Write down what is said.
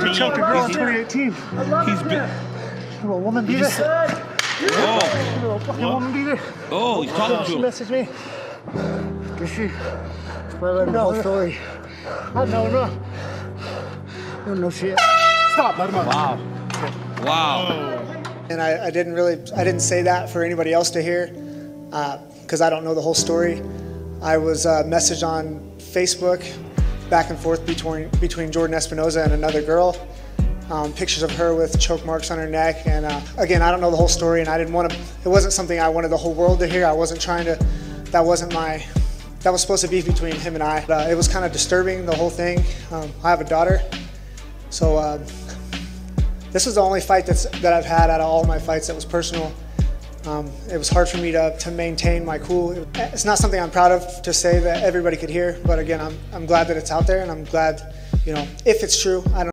to choke a girl in 2018. He's been. A woman beat it. Oh, A fucking woman beat it. oh, he's talking She to him. messaged me. Did she? Well, I know the whole story. I know, no. No, no shit. Stop, let him out. Wow. Wow. And I, I didn't really, I didn't say that for anybody else to hear, because I don't know the whole story. I was uh, messaged on Facebook, back and forth between between Jordan Espinosa and another girl. Um, pictures of her with choke marks on her neck, and uh, again, I don't know the whole story, and I didn't want to. It wasn't something I wanted the whole world to hear. I wasn't trying to. That wasn't my. That was supposed to be between him and I. Uh, it was kind of disturbing the whole thing. Um, I have a daughter, so. Uh, this was the only fight that's, that I've had out of all my fights that was personal. Um, it was hard for me to, to maintain my cool. It's not something I'm proud of to say that everybody could hear, but again, I'm, I'm glad that it's out there and I'm glad, you know, if it's true, I don't